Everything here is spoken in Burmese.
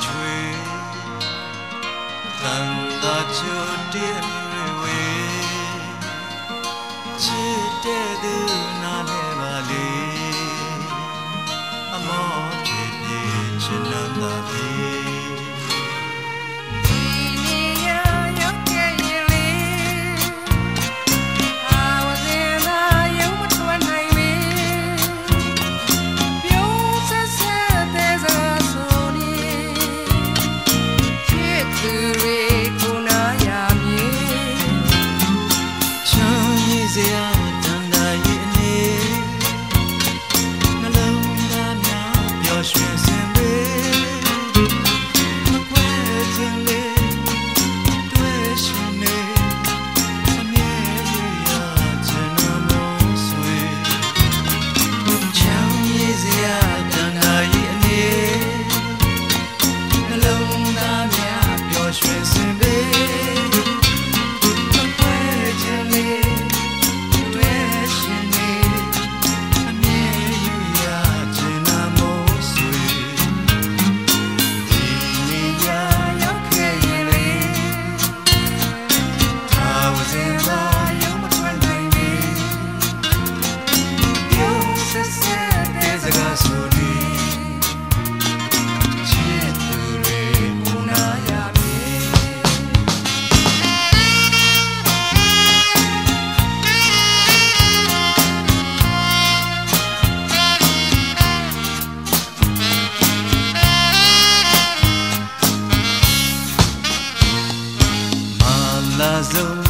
垂，等到秋天微微，只得的那里嘛里，阿毛皮皮只能那皮。Angel